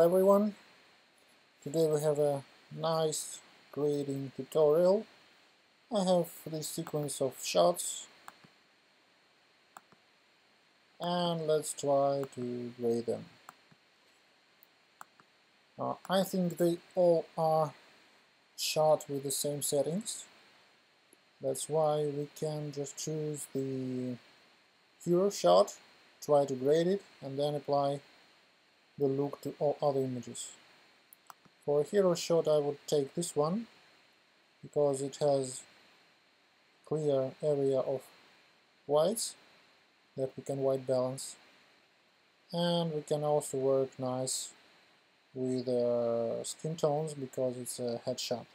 everyone. Today we have a nice grading tutorial. I have this sequence of shots. And let's try to grade them. Uh, I think they all are shot with the same settings. That's why we can just choose the hero shot try to grade it and then apply the look to all other images. For a hero shot I would take this one because it has clear area of whites that we can white balance and we can also work nice with uh, skin tones because it's a headshot.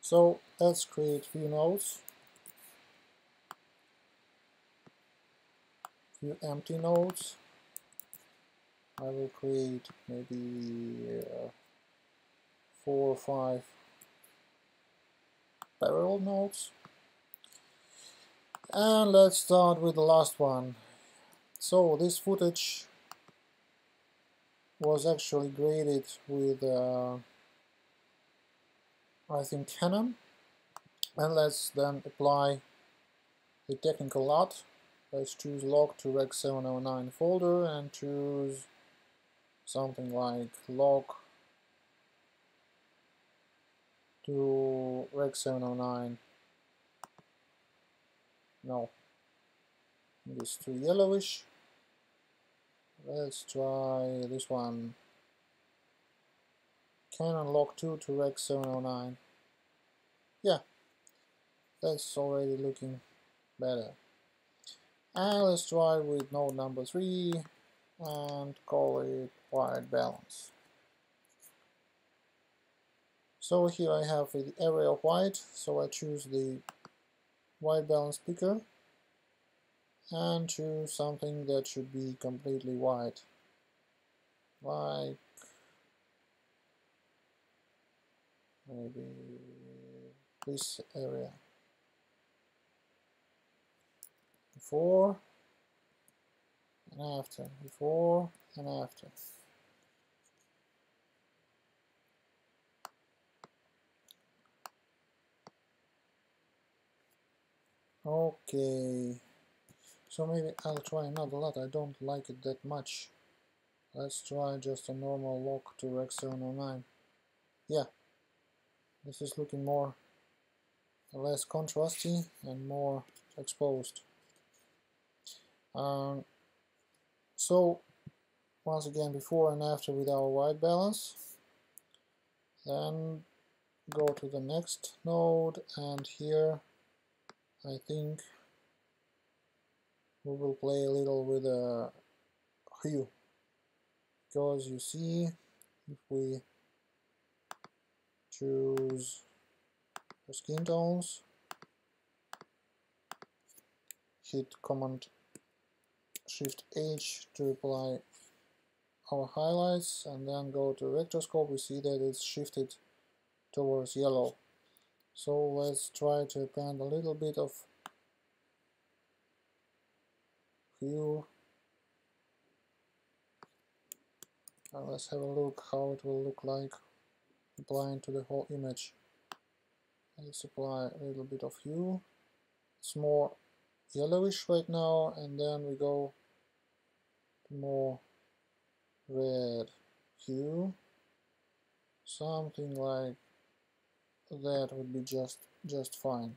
So let's create few nodes, few empty nodes I will create maybe uh, four or five parallel nodes. And let's start with the last one. So this footage was actually graded with uh, I think Canon. And let's then apply the technical LUT let's choose log to rec 709 folder and choose something like log to rec 709 no. This too yellowish. Let's try this one. Canon log 2 to rec 709 yeah. That's already looking better. And let's try with node number 3 and call it white balance. So here I have the area of white, so I choose the white balance picker and choose something that should be completely white, like maybe this area. Before and after, before and after. Okay, so maybe I'll try another LUT. I don't like it that much. Let's try just a normal log to Rec 709. Yeah, this is looking more less contrasty and more exposed. Um, so once again before and after with our white balance then go to the next node and here I think we will play a little with uh, a hue because you see if we choose the skin tones hit command shift H to apply our highlights and then go to vectorscope. We see that it's shifted towards yellow so let's try to append a little bit of hue. And let's have a look how it will look like applying to the whole image. Let's apply a little bit of hue. It's more yellowish right now and then we go to more red hue. Something like that would be just just fine.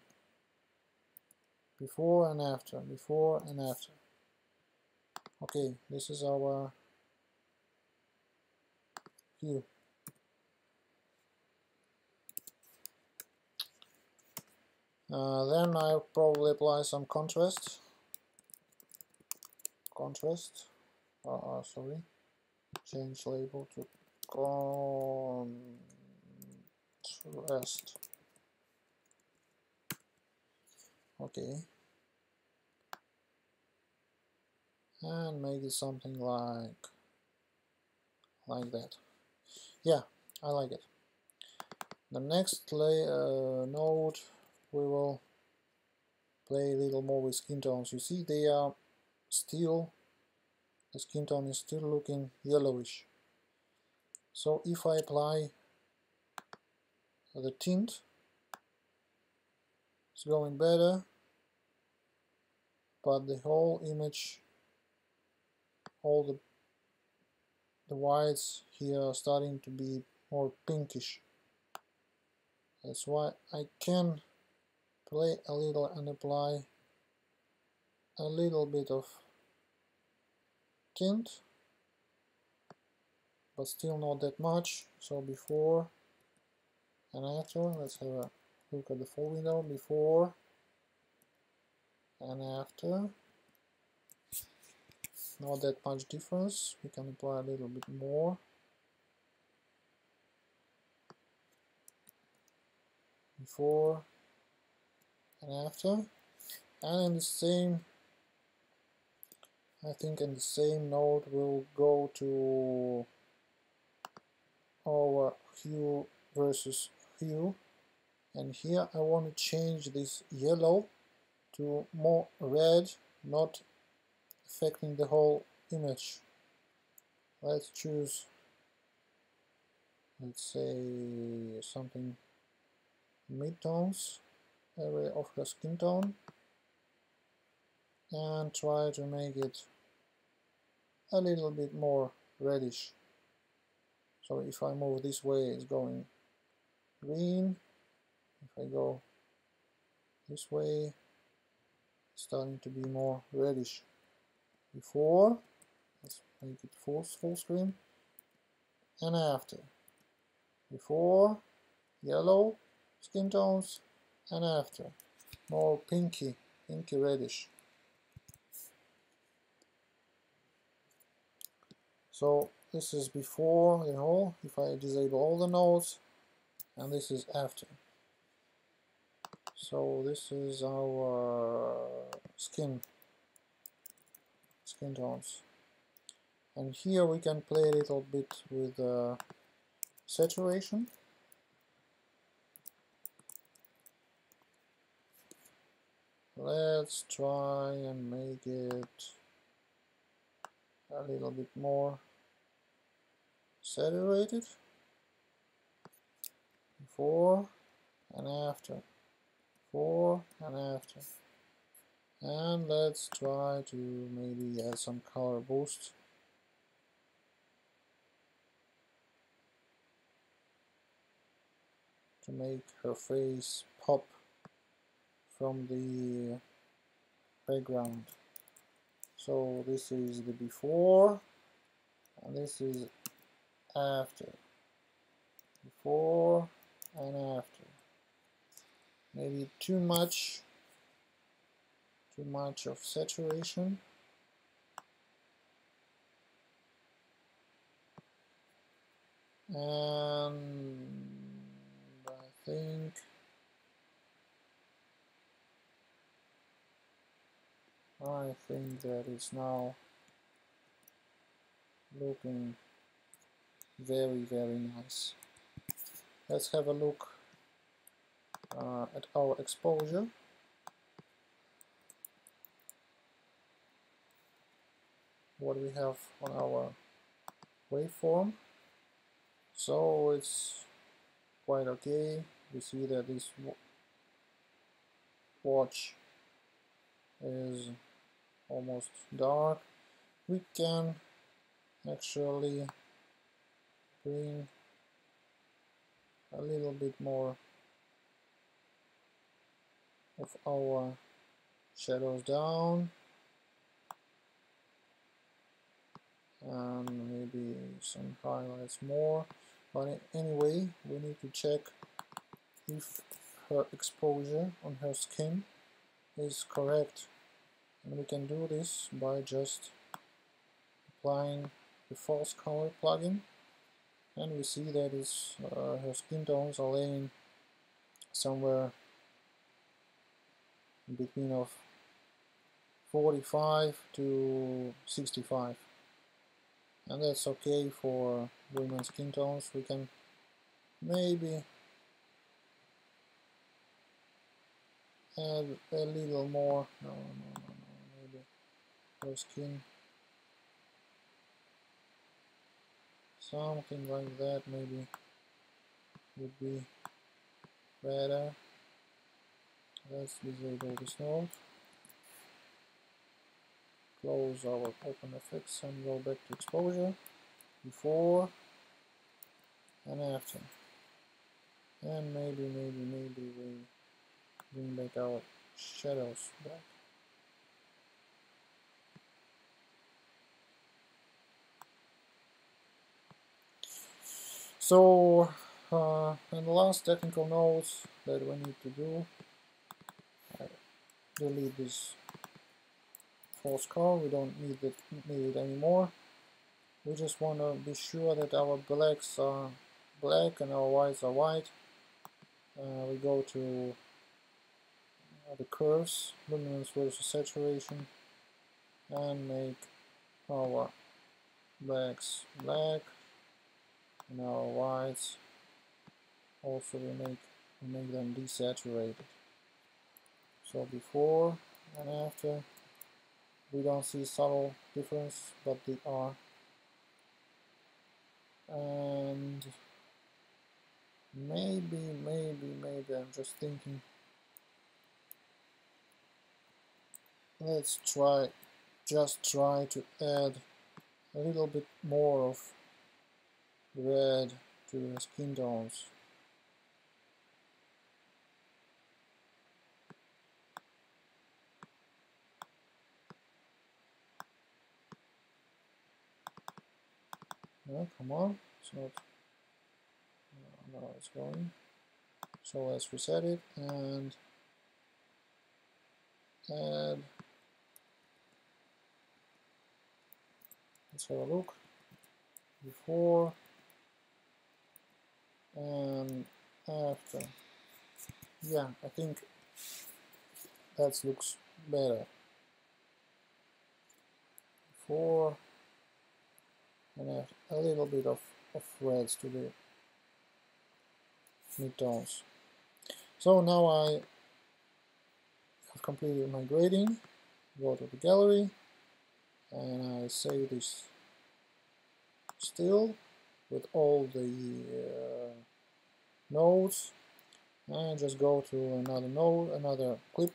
Before and after before and after. Okay this is our view. Uh, then I'll probably apply some contrast. Contrast. Uh, uh, sorry. Change label to contrast okay. And make it something like like that. Yeah I like it. The next lay, uh, node we will play a little more with skin tones. You see they are still the skin tone is still looking yellowish. So if I apply the tint, is going better, but the whole image, all the the whites here are starting to be more pinkish. That's why I can play a little and apply a little bit of tint but still not that much. So before and after let's have a look at the full window before and after. Not that much difference. We can apply a little bit more. Before and after. And in the same I think in the same node we'll go to our hue versus hue and here I want to change this yellow to more red not affecting the whole image. Let's choose let's say something midtones area of her skin tone and try to make it a little bit more reddish. So if I move this way it's going green. If I go this way it's starting to be more reddish. Before let's make it full, full screen. And after. Before yellow skin tones. And after. More pinky pinky reddish. So this is before the whole if I disable all the nodes and this is after. So this is our skin skin tones. And here we can play a little bit with uh, saturation. Let's try and make it a little bit more saturated before and after. Before and after. And let's try to maybe add some color boost. To make her face pop from the background so this is the before and this is after. Before and after? Maybe too much too much of saturation. And I think I think that is now looking very very nice let's have a look uh, at our exposure. What we have on our waveform. So it's quite okay. We see that this watch is almost dark. We can actually bring a little bit more of our shadows down. And maybe some highlights more. But anyway we need to check if her exposure on her skin is correct. And we can do this by just applying the false color plugin and we see that is uh, her skin tones are laying somewhere between of 45 to 65 and that's okay for women skin tones. We can maybe add a little more. No no no no maybe her skin something like that maybe would be better. Let's disable this node close our OpenFX and go back to exposure. Before and after. And maybe maybe maybe we bring back our shadows back so uh, and the last technical notes that we need to do I delete this false color. We don't need it, need it anymore. We just want to be sure that our blacks are black and our whites are white. Uh, we go to uh, the curves luminance versus saturation and make our blacks black our whites. Also we make we make them desaturated. So before and after we don't see subtle difference but they are. And maybe maybe maybe I'm just thinking. Let's try just try to add a little bit more of red to skin tones No, come on, it's not. No, no, it's going. So let's reset it and add. Let's have a look. Before and after. Yeah, I think that looks better. Before and add a little bit of, of reds to the midtones. So now I have completed my grading, go to the gallery, and I save this still with all the uh, nodes and just go to another node, another clip,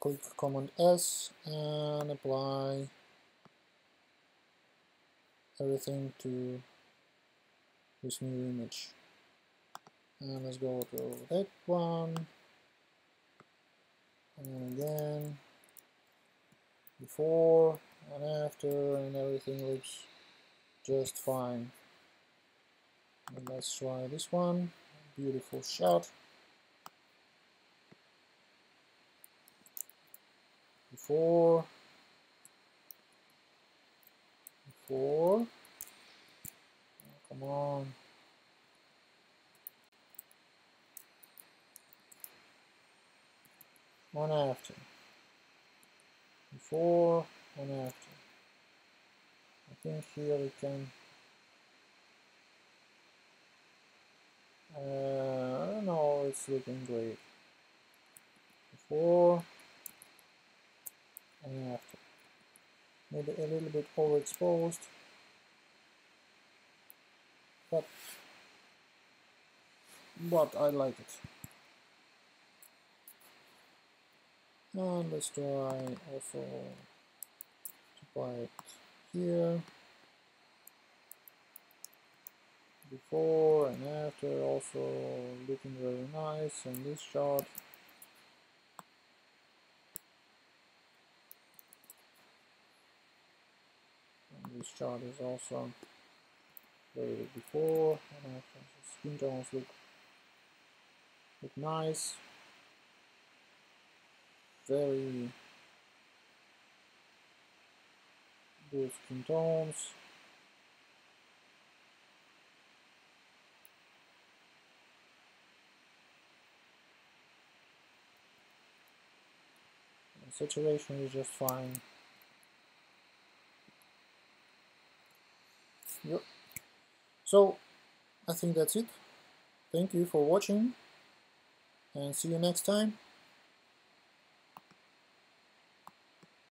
click Command S and apply everything to this new image. And let's go to that one. And again, before and after, and everything looks just fine. And let's try this one. Beautiful shot. Before four. Come on. One after. Before, one after. Think here we can uh, no, it's looking great. Before. And after maybe a little bit overexposed. But but I like it. And let's try also to apply it here before and after also looking very nice in this shot this chart is also very before and after. So skin tones look look nice. Very tones. And saturation is just fine. Yep. So I think that's it. Thank you for watching and see you next time.